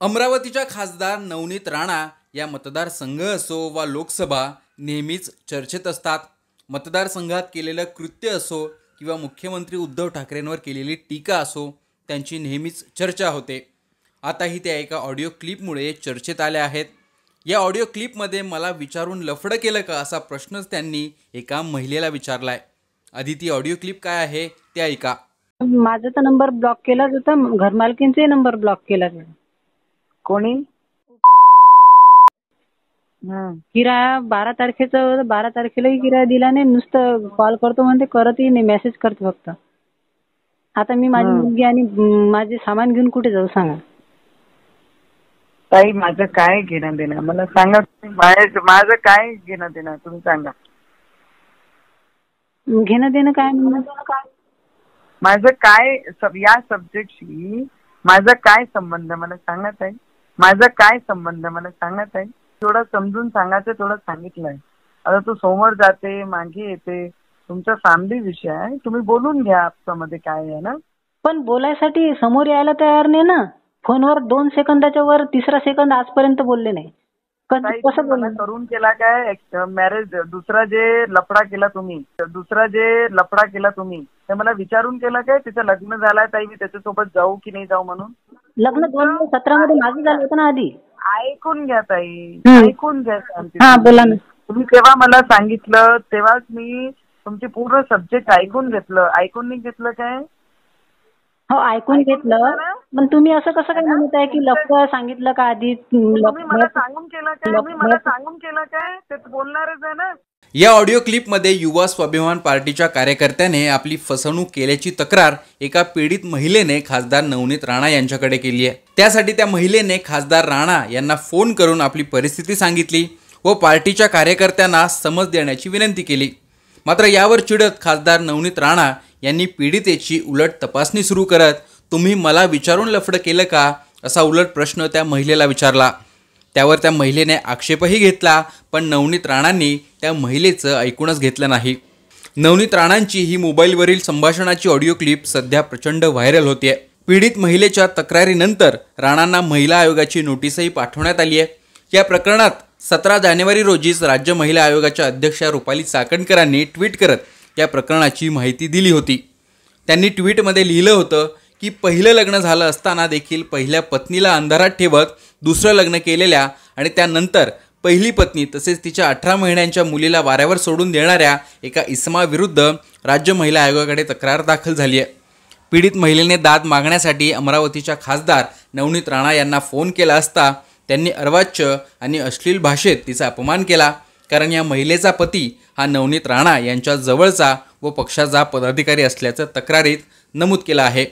अमरावतीच्या खासदार नवनीत राणा या मतदारसंघ असो वा लोकसभा नेहमीच चर्चेत असतात. मतदारसंघात केलेलं कृत्य असो किंवा मुख्यमंत्री उद्धव ठाकरेंवर केलेली टीका असो त्यांची नेहमीच चर्चा होते. आताही त्या एका ऑडिओ क्लिपमुळे चर्चेत आल्या आहेत. या ऑडिओ क्लिपमध्ये मला विचारून लफडं केलं का असा प्रश्नच त्यांनी एका महिलेला विचारलाय. आधी ती ऑडिओ क्लिप काय आहे ते ऐका. माझा तर नंबर ब्लॉक केलाच होता. घरमालकींचाही नंबर ब्लॉक केला होता. कोणी? हं. किराया बारा तारखेचं बारा तारखेलाही किराया दिला नाही. नुसतं कॉल करतो म्हणते करतही नाही. मेसेज करते फक्त. आता मी माझी. मुलगी आणि माझे सामान घेऊन कुठे जाऊ सांगा. ताई माझं काय घेणं देणं? मला सांगा तुम्ही. माझं काय घेणं देणं? तुम्ही सांगा. घेणं देणं काय? माझं काय सब- या सब्जेक्टशी माझा काय संबंध? मला सांगा ताई. माझा काय संबंध मला सांगा ताई. थोडं समजून सांगायचं थोडं सांगितलंय. आता तू समोर जाते मागे येते. तुमचा फॅमिली विषय आहे. तुम्ही बोलून घ्या आपल्यामध्ये काय आहे ना? पण बोलायसाठी समोर यायला तयार नाही ना. फोनवर दोन सेकंदाच्या वर तिसरा सेकंद आजपर्यंत बोलले नाही. ताई, कसं तुम्ही मला बोलणार? करून केला काय? मॅरेज दुसरा जे लफडा केला तुम्ही दुसरा जे लफडा केला तुम्ही ते मला विचारून केला काय? तिचं लग्न झालंय ताई मी त्याच्यासोबत जाऊ की नाही जाऊ म्हणून? लग्न दोन हजार सतरा मध्ये माझं झालं होतं ना आधी. ऐकून घ्या ताई हम्म. ऐकून घ्या शांती. हा बोला ना. तुम्ही तेव्हा मला सांगितलं तेव्हाच मी तुमची पूर्ण सब्जेक्ट ऐकून घेतलं. ऐकून नाही घेतलं काय? हो ऐकून घेतलं? पण तुम्ही असं कसं काय म्हणत आहे की लफड सांगितलं का आधी? तुम्ही मला लफ- सांगून केलं काय? मी मला सांगून केलं काय? ते बोलणारच आहे ना. या ऑडिओ क्लिपमध्ये युवा स्वाभिमान पार्टीच्या कार्यकर्त्याने आपली फसवणूक केल्याची तक्रार एका पीडित महिलेने खासदार नवनीत राणा यांच्याकडे केली आहे. त्यासाठी त्या महिलेने खासदार राणा यांना फोन करून आपली परिस्थिती सांगितली व पार्टीच्या कार्यकर्त्यांना समज देण्याची विनंती केली. मात्र यावर चिडत खासदार नवनीत राणा यांनी पीडितेची उलट तपासणी सुरू करत तुम्ही मला विचारून लफडं केलं का? असा उलट प्रश्न त्या महिलेला विचारला. त्यावर त्या महिलेने आक्षेपही घेतला पण नवनीत राणांनी त्या महिलेचं ऐकूनच घेतलं नाही. नवनीत राणांची ही मोबाईलवरील संभाषणाची ऑडिओ क्लिप सध्या प्रचंड व्हायरल होते पीडित महिलेच्या तक्रारीनंतर राणांना महिला आयोगाची नोटीसही पाठवण्यात आली आहे या प्रकरणात सतरा जानेवारी रोजीच राज्य महिला आयोगाच्या अध्यक्षा रुपाली चाकणकरांनी ट्विट करत या प्रकरणाची माहिती दिली होती. त्यांनी ट्विटमध्ये लिहिलं होतं की पहिलं लग्न झालं असताना देखील पहिल्या पत्नीला अंधारात ठेवत दुसरं लग्न केलेल्या आणि त्यानंतर पहिली पत्नी तसेच तिच्या अठरा महिन्यांच्या मुलीला वाऱ्यावर सोडून देणाऱ्या एका इसमाविरुद्ध राज्य महिला आयोगाकडे तक्रार दाखल झाली आहे. पीडित महिलेने दाद मागण्यासाठी अमरावतीच्या खासदार नवनीत राणा यांना फोन केला असता त्यांनी अर्वाच्य आणि अश्लील भाषेत तिचा अपमान केला कारण या महिलेचा पती हा नवनीत राणा यांच्या जवळचा व पक्षाचा पदाधिकारी असल्याचं तक्रारीत नमूद केलं आहे.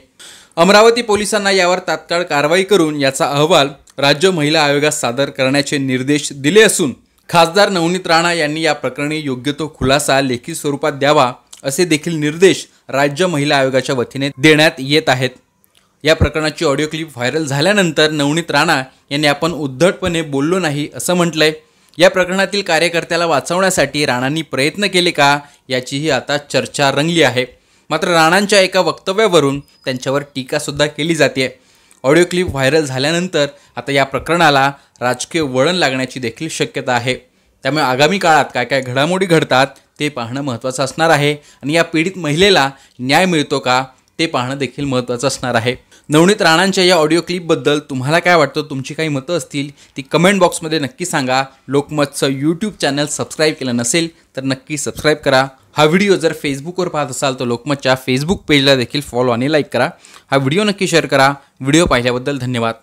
अमरावती पोलिसांना यावर तात्काळ कारवाई करून याचा अहवाल राज्य महिला आयोगात सादर करण्याचे निर्देश दिले असून खासदार नवनीत राणा यांनी या प्रकरणी योग्य तो खुलासा लेखी स्वरूपात द्यावा असे देखील निर्देश राज्य महिला आयोगाच्या वतीने देण्यात येत आहेत. या प्रकरणाची ऑडिओ क्लिप व्हायरल झाल्यानंतर नवनीत राणा यांनी आपण उद्धटपणे बोललो नाही असं म्हटलंय. या प्रकरणातील कार्यकर्त्याला वाचवण्यासाठी राणांनी प्रयत्न केले का याचीही आता चर्चा रंगली आहे. मात्र राणांच्या एका वक्तव्यावरून त्यांच्यावर टीकासुद्धा केली जाते. ऑडिओ क्लिप व्हायरल झाल्यानंतर आता या प्रकरणाला राजकीय वळण लागण्याची देखील शक्यता आहे. त्यामुळे आगामी काळात काय काय घडामोडी घडतात ते पाहणं महत्त्वाचं असणार आहे. आणि या पीडित महिलेला न्याय मिळतो का? ते पाहणं देखील महत्त्वाचं असणार आहे. नवनीत राणांच्या या ऑडिओ क्लिपबद्दल तुम्हाला काय वाटतं? तुमची काही मतं असतील ती कमेंट बॉक्समध्ये नक्की सांगा. लोकमतचं यूट्यूब चॅनल सबस्क्राईब केलं नसेल तर नक्की सबस्क्राईब करा. हा व्हिडिओ जर फेसबुकवर पाहत असाल तर लोकमतच्या फेसबुक पेजला देखील फॉलो आणि लाईक करा. हा व्हिडिओ नक्की शेअर करा. व्हिडिओ पाहिल्याबद्दल धन्यवाद.